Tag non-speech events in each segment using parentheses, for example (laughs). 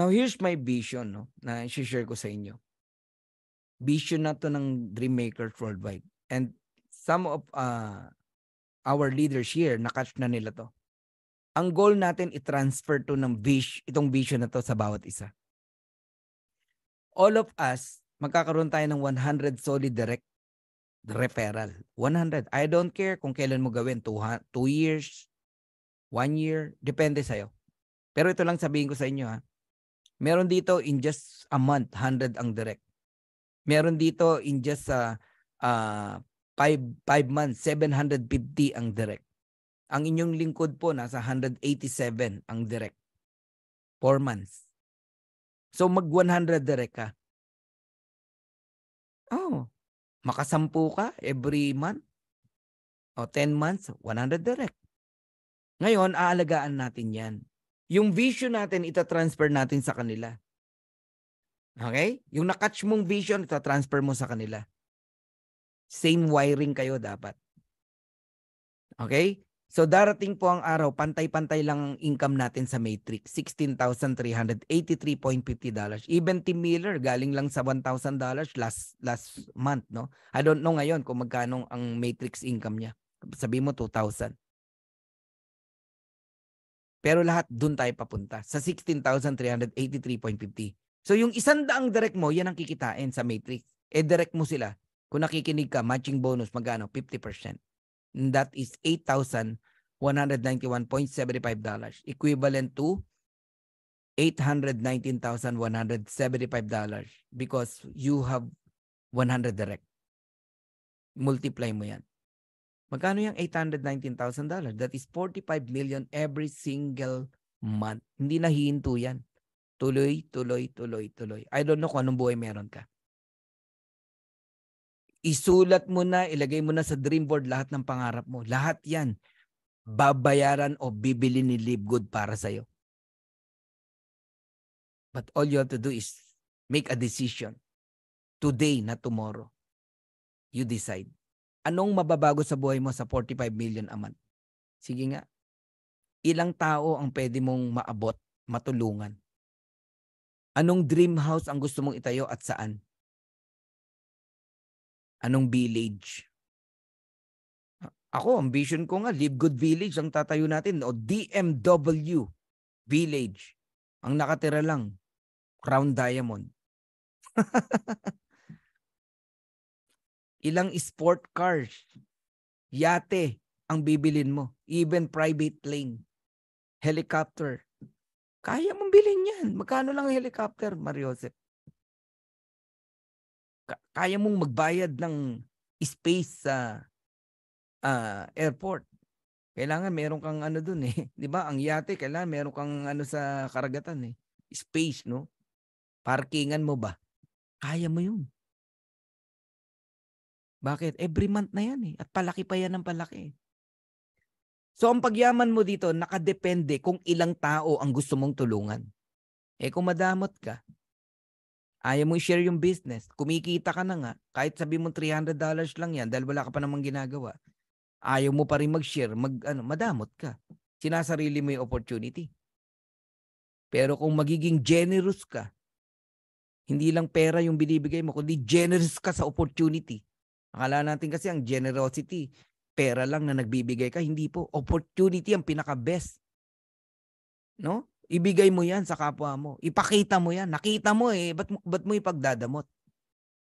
Now, here's my vision no, na share ko sa inyo. Vision na to ng Dreammakers Worldwide. And some of uh, our leaders here, nakatch na nila to. Ang goal natin i-transfer to ng vision, itong vision na to sa bawat isa. All of us, magkakaroon tayo ng 100 solid direct referral. 100. I don't care kung kailan mo gawin. 2 years, 1 year, depende sa'yo. Pero ito lang sabihin ko sa inyo ha. Meron dito in just a month, 100 ang direct. Meron dito in just uh, uh, 5, 5 months, 750 ang direct. Ang inyong lingkod po, nasa 187 ang direct. 4 months. So mag 100 direct ka. Oh, makasampu ka every month. O 10 months, 100 direct. Ngayon, aalagaan natin yan. Yung vision natin, ita-transfer natin sa kanila. Okay? Yung nakatch mong vision, ita-transfer mo sa kanila. Same wiring kayo dapat. Okay? So darating po ang araw, pantay-pantay lang ang income natin sa Matrix. $16,383.50. Even Tim Miller, galing lang sa $1,000 last last month. no I don't know ngayon kung magkano ang Matrix income niya. Sabi mo 2,000. Pero lahat doon tayo papunta sa 16,383.50. So yung isang daang direct mo, yan ang kikitain sa matrix. Eh direct mo sila. Kung nakikinig ka, matching bonus magkano? 50%. And that is $8,191.75. Equivalent to $819,175 because you have 100 direct. Multiply mo yan. Magkano yung $819,000? That is 45 million every single month. Hindi na hihinto yan. Tuloy, tuloy, tuloy, tuloy. I don't know kung anong buhay meron ka. Isulat mo na, ilagay mo na sa dream board lahat ng pangarap mo. Lahat yan. Babayaran o bibili ni Live Good para sa'yo. But all you have to do is make a decision. Today, not tomorrow. You decide. Anong mababago sa buhay mo sa 45 million a month? Sige nga. Ilang tao ang pwede mong maabot, matulungan? Anong dream house ang gusto mong itayo at saan? Anong village? Ako, ang vision ko nga, Live Good Village ang tatayo natin o DMW Village. Ang nakatira lang, Crown Diamond. (laughs) ilang sport cars, yate ang bibilin mo, even private plane, helicopter. Kaya mong bilhin yan. Magkano lang ang helicopter, Mariosep? Kaya mong magbayad ng space sa uh, airport. Kailangan meron kang ano dun eh. (laughs) 'Di ba? Ang yate kailangan meron kang ano sa karagatan eh. Space, no? Parkingan mo ba? Kaya mo 'yun. Bakit? Every month na yan eh. At palaki pa yan ng palaki. So ang pagyaman mo dito, nakadepende kung ilang tao ang gusto mong tulungan. Eh kung madamot ka, ayaw mo i-share yung business, kumikita ka na nga, kahit sabi mo $300 lang yan dahil wala ka pa namang ginagawa, ayaw mo pa rin mag-share, mag, ano, madamot ka. Sinasarili mo yung opportunity. Pero kung magiging generous ka, hindi lang pera yung binibigay mo, kundi generous ka sa opportunity. Akala natin kasi ang generosity, pera lang na nagbibigay ka. Hindi po. Opportunity ang pinaka-best. No? Ibigay mo yan sa kapwa mo. Ipakita mo yan. Nakita mo eh. Ba't, ba't mo ipagdadamot?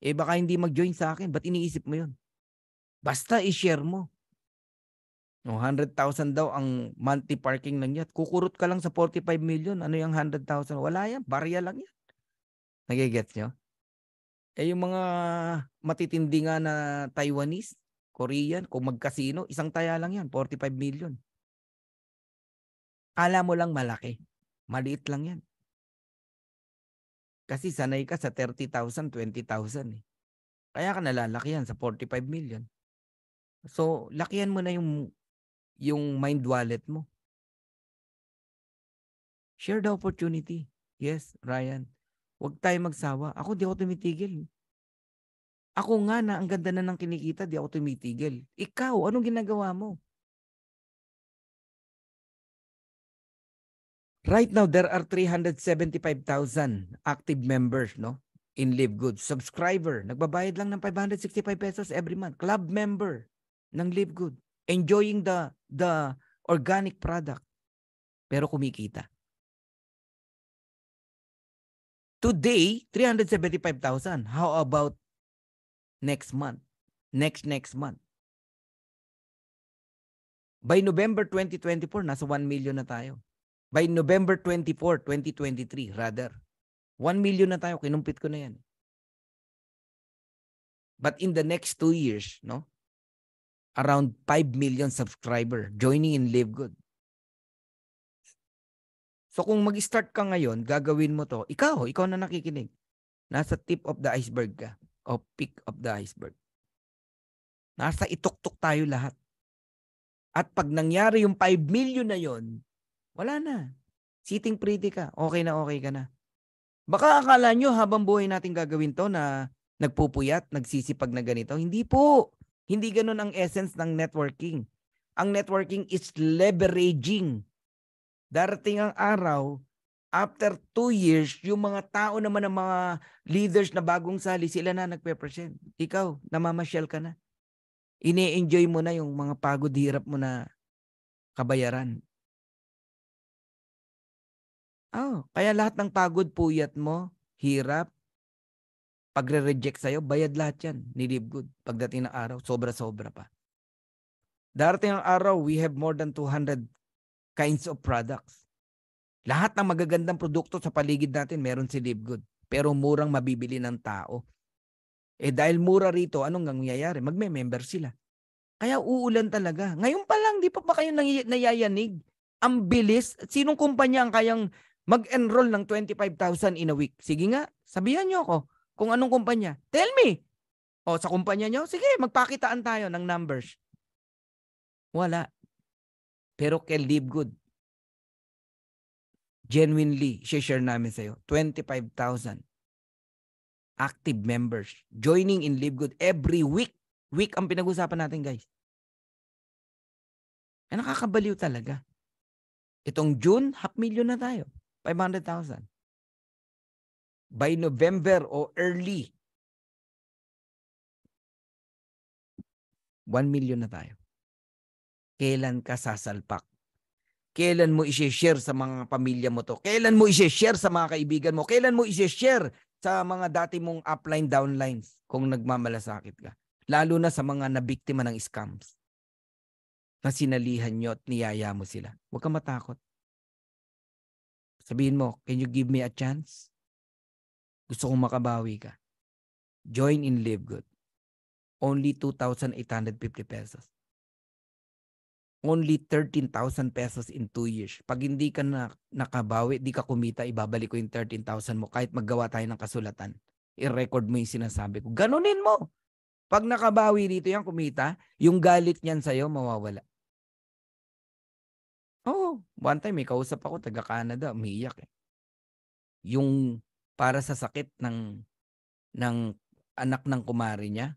Eh baka hindi mag-join sa akin. Ba't iniisip mo yun? Basta i-share mo. No, 100,000 daw ang monthly parking lang yan. Kukurot ka lang sa 45 million. Ano yung 100,000? Wala yan. Barya lang yan. Nagigets nyo? Eh yung mga matitindi nga na Taiwanese, Korean, kung magkasino, isang taya lang yan, 45 million. Kala mo lang malaki. Maliit lang yan. Kasi sanay ka sa 30,000, 20,000 eh. Kaya ka nalalaki yan sa 45 million. So, lakihan mo na yung yung mind wallet mo. Share the opportunity. Yes, Ryan. Huwag tayo magsawa. Ako di ako tumitigil. Ako nga na ang ganda na ng kinikita, di ako tumitigil. Ikaw, anong ginagawa mo? Right now, there are 375,000 active members, no? In Live Good. Subscriber, nagbabayad lang ng 565 pesos every month. Club member ng Live Good. Enjoying the the organic product. Pero kumikita. Today, 375,000. How about next month? Next next month. By November 2024, nasa 1 million na tayo. By November 24, 2023, rather. 1 million na tayo. Kinumpit ko na yan. But in the next two years, no? Around 5 million subscriber joining in Live Good. So kung mag-start ka ngayon, gagawin mo to, ikaw, ikaw na nakikinig. Nasa tip of the iceberg ka. O peak of the iceberg. Nasa ituktok tayo lahat. At pag nangyari yung 5 million na yon, wala na. Sitting pretty ka. Okay na okay ka na. Baka akala nyo habang buhay natin gagawin to na nagpupuyat, nagsisipag na ganito. Hindi po. Hindi ganun ang essence ng networking. Ang networking is leveraging. Darating ang araw, after two years, yung mga tao naman ng mga leaders na bagong sali, sila na nagpe-present. Ikaw, namamasyal ka na ini-enjoy mo na yung mga pagod hirap mo na kabayaran. Oh, kaya lahat ng pagod puyat mo, hirap, pagre-reject sa'yo, bayad lahat yan ni Live Good. Pagdating ng araw, sobra-sobra pa. Darating ang araw, we have more than 200 kinds of products. Lahat ng magagandang produkto sa paligid natin, meron si Live Good. Pero murang mabibili ng tao. Eh dahil mura rito, anong nangyayari? Magme-member sila. Kaya uulan talaga. Ngayon pa lang, di pa pa kayo nayayanig. Ang bilis. Sinong kumpanya ang kayang mag-enroll ng 25,000 in a week? Sige nga, sabihan nyo ako kung anong kumpanya. Tell me. O sa kumpanya nyo, sige, magpakitaan tayo ng numbers. Wala. Pero kay Live Good, genuinely, share namin sa'yo, 25,000 active members joining in Live Good every week. Week ang pinag-usapan natin, guys. Eh, nakakabaliw talaga. Itong June, half million na tayo. 500,000. By November o early, 1 million na tayo. Kailan ka sasalpak? Kailan mo i-share sa mga pamilya mo to? Kailan mo i-share sa mga kaibigan mo? Kailan mo i-share sa mga dati mong upline downlines kung nagmamalasakit ka. Lalo na sa mga nabiktima ng scams. Na sinalihan nyo at niyaya mo sila. Huwag kang matakot. Sabihin mo, can you give me a chance? Gusto kong makabawi ka. Join in Live Good. Only 2,850 pesos only 13,000 pesos in 2 years. Pag hindi ka na nakabawi, di ka kumita, ibabalik ko yung 13,000 mo kahit maggawa tayo ng kasulatan. I-record mo yung sinasabi ko. Ganunin mo. Pag nakabawi dito yan, kumita, yung galit niyan sa'yo, mawawala. Oo. Oh, one time, may kausap ako, taga Canada, umiiyak eh. Yung para sa sakit ng ng anak ng kumari niya,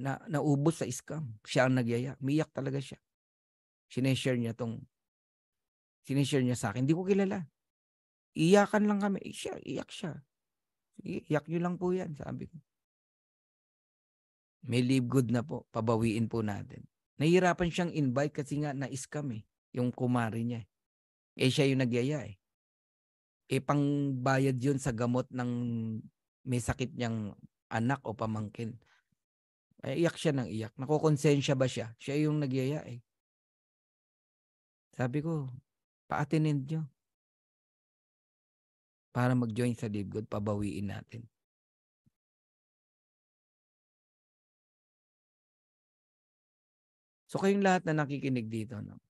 na naubos sa scam. Siya ang nagyaya. Umiiyak talaga siya sineshare niya tong sineshare niya sa akin. Hindi ko kilala. Iyakan lang kami. Eh, siya, iyak siya. Iyak niyo lang po yan, sabi ko. May live good na po. Pabawiin po natin. Nahihirapan siyang invite kasi nga na-scam eh. Yung kumari niya. Eh siya yung nagyaya eh. Eh pangbayad yun sa gamot ng may sakit niyang anak o pamangkin. Ay, iyak siya ng iyak. Nakokonsensya ba siya? Siya yung nagyaya eh. Sabi ko, pa-attend nyo. Para mag-join sa Live Good, pabawiin natin. So kayong lahat na nakikinig dito, no?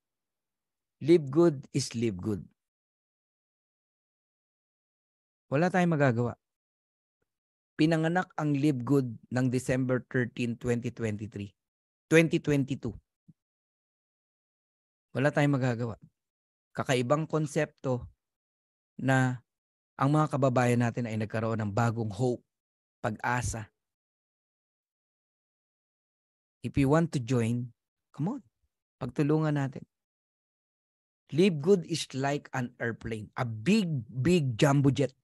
Live good is live good. Wala tayong magagawa. Pinanganak ang Live Good ng December 13, 2023. 2022. Wala tayong magagawa. Kakaibang konsepto na ang mga kababayan natin ay nagkaroon ng bagong hope, pag-asa. If you want to join, come on, pagtulungan natin. Live good is like an airplane. A big, big jumbo jet.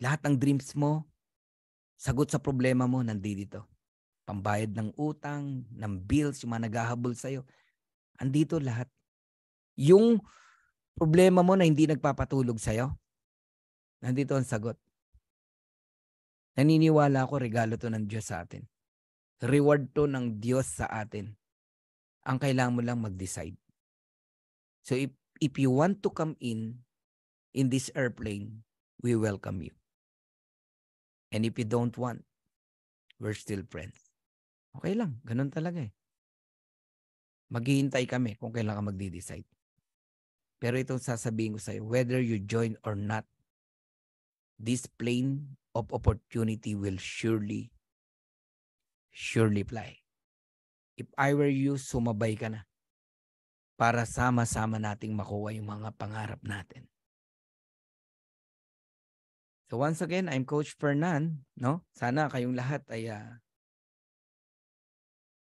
Lahat ng dreams mo, sagot sa problema mo, nandito. Pambayad ng utang, ng bills, yung mga naghahabol sa'yo. Andito lahat. Yung problema mo na hindi nagpapatulog sa'yo, nandito ang sagot. Naniniwala ako, regalo to ng Diyos sa atin. Reward to ng Diyos sa atin. Ang kailangan mo lang mag-decide. So if, if you want to come in, in this airplane, we welcome you. And if you don't want, we're still friends. Okay lang, ganun talaga eh. Maghihintay kami kung kailan ka magdi-decide. Pero itong sasabihin ko sa'yo, whether you join or not, this plane of opportunity will surely, surely fly. If I were you, sumabay ka na para sama-sama nating makuha yung mga pangarap natin. So once again, I'm Coach Fernan, no? Sana kayong lahat ay uh,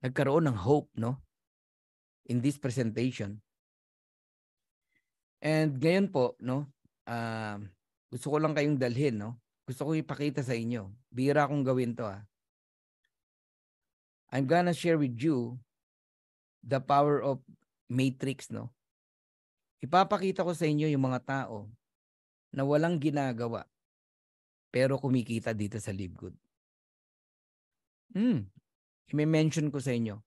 nagkaroon ng hope, no? In this presentation. And ngayon po, no? Uh, gusto ko lang kayong dalhin, no? Gusto ko ipakita sa inyo. Bira akong gawin to, ah. I'm gonna share with you the power of matrix, no? Ipapakita ko sa inyo yung mga tao na walang ginagawa pero kumikita dito sa Live Good. Hmm. I-mention ko sa inyo.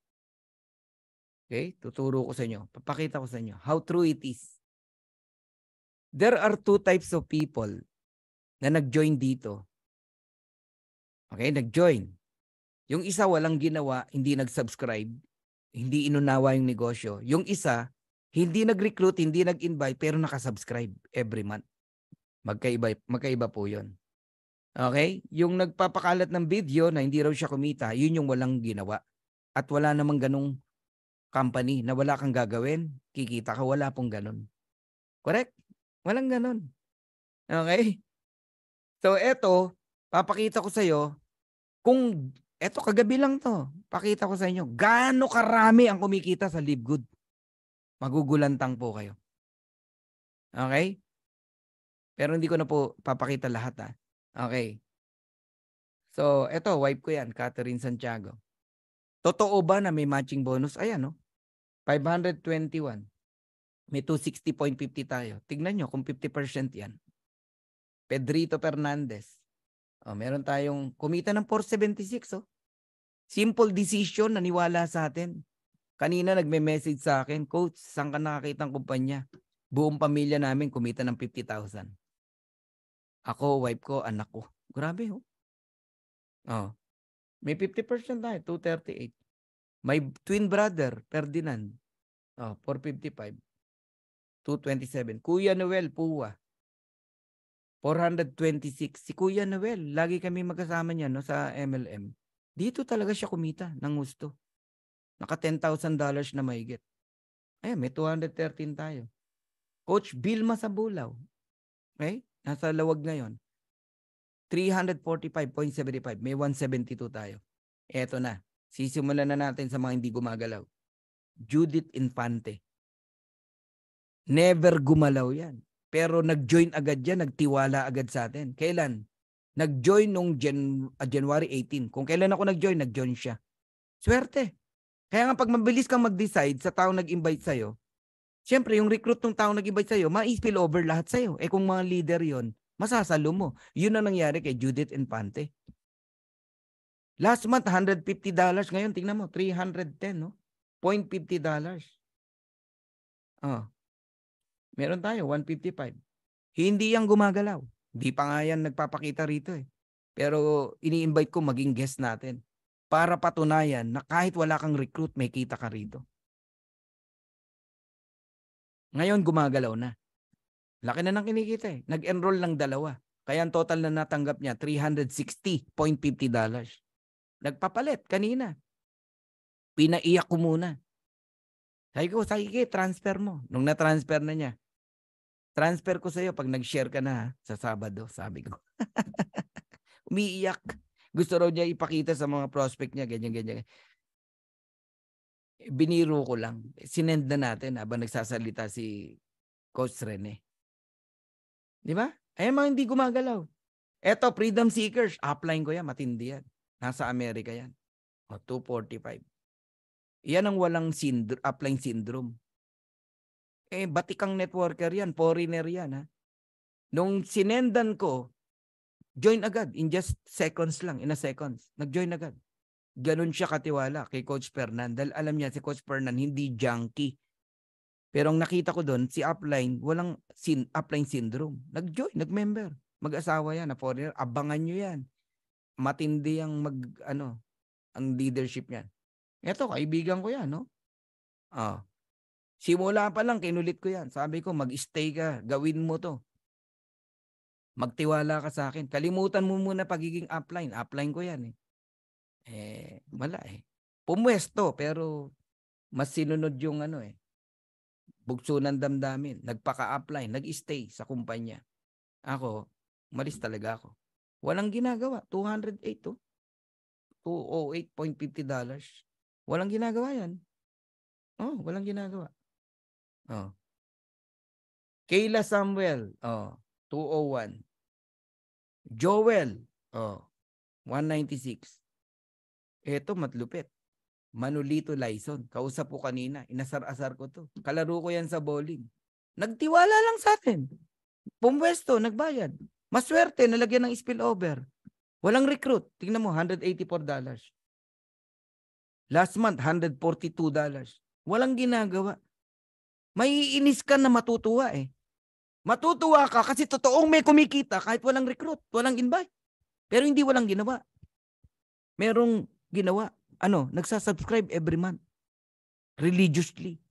Okay? Tuturo ko sa inyo. Papakita ko sa inyo how true it is. There are two types of people na nag-join dito. Okay? Nag-join. Yung isa walang ginawa, hindi nag-subscribe hindi inunawa yung negosyo. Yung isa, hindi nag-recruit, hindi nag-invite, pero nakasubscribe every month. Magkaiba, magkaiba po yun. Okay? Yung nagpapakalat ng video na hindi raw siya kumita, yun yung walang ginawa. At wala namang ganong company na wala kang gagawin, kikita ka, wala pong ganon. Correct? Walang ganon. Okay? So, eto, papakita ko sa'yo kung Eto, kagabi lang to. Pakita ko sa inyo. Gaano karami ang kumikita sa Live Good. Magugulantang po kayo. Okay? Pero hindi ko na po papakita lahat ha. Okay. So, eto, wipe ko yan. Catherine Santiago. Totoo ba na may matching bonus? Ayan, no? 521. May 260.50 tayo. Tignan nyo kung 50% yan. Pedrito Fernandez. Oh, meron tayong kumita ng 476 oh. Simple decision naniwala sa atin. Kanina nagme-message sa akin, coach, saan ka nakakita ng kumpanya? Buong pamilya namin kumita ng 50,000. Ako, wife ko, anak ko. Grabe oh. Oh. May 50% tayo, 238. My twin brother, Ferdinand. Oh, 455. 227. Kuya Noel, Puwa. 426. Si Kuya Noel, lagi kami magkasama niya no, sa MLM. Dito talaga siya kumita ng gusto. Naka $10,000 na mahigit. Ayan, may 213 tayo. Coach Bilma sa Bulaw. Okay? Nasa lawag ngayon. 345.75. May 172 tayo. Eto na. Sisimulan na natin sa mga hindi gumagalaw. Judith Infante. Never gumalaw yan. Pero nag-join agad yan, nagtiwala agad sa atin. Kailan? Nag-join nung Jan uh, January 18. Kung kailan ako nag-join, nag-join siya. Swerte. Kaya nga pag mabilis kang mag-decide sa taong nag-invite sa'yo, Siyempre, yung recruit ng taong nag-invite sa'yo, ma-spill over lahat sa'yo. Eh kung mga leader yon masasalo mo. Yun ang nangyari kay Judith Infante. Last month, $150. Ngayon, tingnan mo, 310, no? $0.50. Oh. Meron tayo, 155. Hindi yang gumagalaw. Hindi pa nga yan nagpapakita rito eh. Pero ini-invite ko maging guest natin para patunayan na kahit wala kang recruit, may kita ka rito. Ngayon gumagalaw na. Laki na ng kinikita eh. Nag-enroll lang dalawa. Kaya ang total na natanggap niya, $360.50. Nagpapalit kanina. Pinaiyak ko muna. Sabi ko, sige, transfer mo. Nung na-transfer na niya, transfer ko sa'yo pag nag-share ka na sa Sabado, sabi ko. (laughs) Umiiyak. Gusto raw niya ipakita sa mga prospect niya, ganyan, ganyan. Biniro ko lang. Sinend na natin habang nagsasalita si Coach Rene. Di ba? Ayan mga hindi gumagalaw. Eto, Freedom Seekers. Upline ko yan. Matindi yan. Nasa Amerika yan. O, 245. Yan ang walang syndrome, upline syndrome. Eh, batikang networker yan. Foreigner yan. Ha? Nung sinendan ko, join agad. In just seconds lang. In a seconds. Nag-join agad. Ganon siya katiwala kay Coach Fernan. Dahil alam niya si Coach Fernan hindi junkie. Pero ang nakita ko doon, si upline, walang sin upline syndrome. Nag-join, nag-member. Mag-asawa yan, na foreigner. Abangan nyo yan. Matindi ang mag, ano, ang leadership niyan. Ito, kaibigan ko yan, no? Oh. Simula pa lang, kinulit ko yan. Sabi ko, mag-stay ka. Gawin mo to. Magtiwala ka sa akin. Kalimutan mo muna pagiging upline. Upline ko yan eh. Eh, wala eh. Pumwesto, pero mas sinunod yung ano eh. Bugso ng damdamin. Nagpaka-apply, nag-stay sa kumpanya. Ako, malis talaga ako. Walang ginagawa. 208 to. 208.50 dollars. Walang ginagawa yan. Oh, walang ginagawa. Oh. Kayla Samuel, oh, 201. Joel, oh, 196. Eto, matlupit. Manolito Lyson. Kausap ko kanina. Inasar-asar ko to. Kalaro ko yan sa bowling. Nagtiwala lang sa atin. Pumwesto, nagbayad. Maswerte, nalagyan ng spillover. Walang recruit. Tingnan mo, $184. Last month, $142. Walang ginagawa. May inis ka na matutuwa eh. Matutuwa ka kasi totoong may kumikita kahit walang recruit, walang invite. Pero hindi walang ginawa. Merong ginawa? Ano, nagsasubscribe every month. Religiously.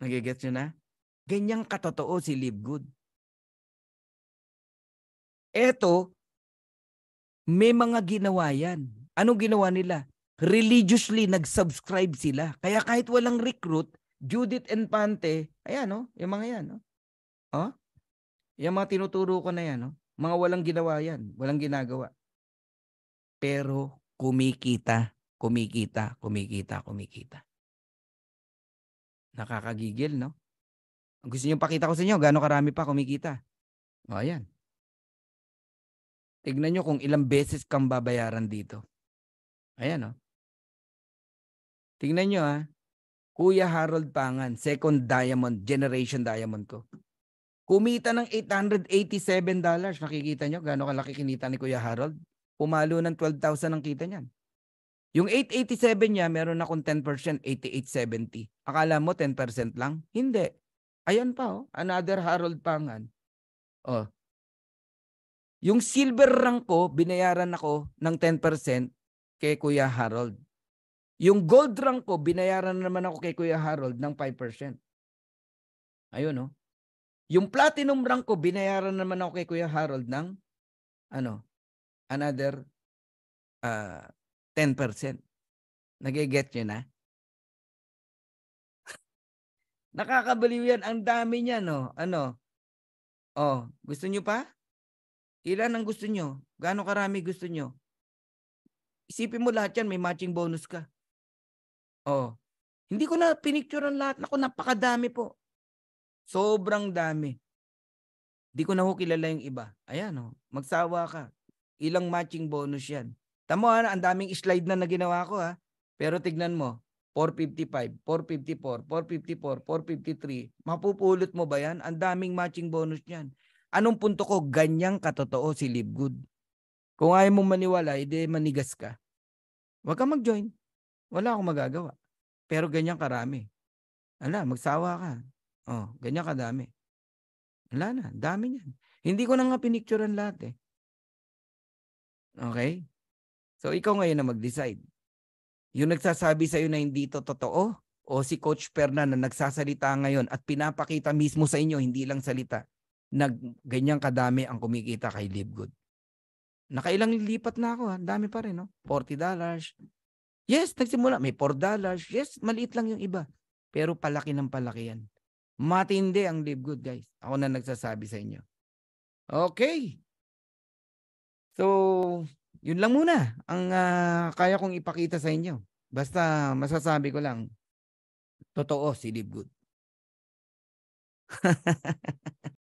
Nagigets nyo na? Ganyang katotoo si Live Good. Eto, may mga ginawa yan. Anong ginawa nila? Religiously nag-subscribe sila. Kaya kahit walang recruit, Judith and Pante, ayan no, yung mga yan no. Oh? Yung mga tinuturo ko na yan no. Mga walang ginawa yan, walang ginagawa pero kumikita, kumikita, kumikita, kumikita. Nakakagigil, no? Gusto niyo pakita ko sa inyo, gaano karami pa kumikita. O, ayan. Tignan niyo kung ilang beses kang babayaran dito. Ayan, no? Tignan niyo, ha? Kuya Harold Pangan, second diamond, generation diamond ko. Kumita ng $887. Nakikita niyo gaano kalaki kinita ni Kuya Harold? Pumalo ng 12,000 ang kita niyan. Yung 887 niya, meron akong 10%, 8870. Akala mo 10% lang? Hindi. Ayan pa, oh. another Harold Pangan. Oh. Yung silver rank ko, binayaran ako ng 10% kay Kuya Harold. Yung gold rank ko, binayaran naman ako kay Kuya Harold ng 5%. Ayun, no? Oh. Yung platinum rank ko, binayaran naman ako kay Kuya Harold ng ano, another uh, 10%. Nagiget nyo na? (laughs) Nakakabaliw yan. Ang dami niya, no? Ano? Oh, gusto nyo pa? Ilan ang gusto nyo? Gaano karami gusto nyo? Isipin mo lahat yan, may matching bonus ka. Oh. Hindi ko na pinicturean lahat. Naku, napakadami po. Sobrang dami. Hindi ko na ho kilala yung iba. Ayan, oh. magsawa ka. Ilang matching bonus yan. Tamo ha, ang daming slide na na ginawa ko ha. Pero tignan mo, 455, 454, 454, 453. Mapupulot mo ba yan? Ang daming matching bonus niyan. Anong punto ko? Ganyang katotoo si Live Good. Kung ayaw mo maniwala, edi manigas ka. Huwag ka mag-join. Wala akong magagawa. Pero ganyan karami. Ala, magsawa ka. Oh, ganyan kadami. Wala na, dami niyan. Hindi ko na nga pinicturean lahat eh. Okay? So, ikaw ngayon na mag-decide. Yung nagsasabi sa'yo na hindi to totoo, o si Coach Perna na nagsasalita ngayon at pinapakita mismo sa inyo, hindi lang salita, nag ganyan kadami ang kumikita kay Live Good. Nakailang lipat na ako, ha? dami pa rin, no? $40. Yes, nagsimula, may $4. Yes, maliit lang yung iba. Pero palaki ng palaki yan. Matindi ang Live Good, guys. Ako na nagsasabi sa inyo. Okay. So, yun lang muna ang uh, kaya kong ipakita sa inyo. Basta masasabi ko lang, totoo si Live Good. (laughs)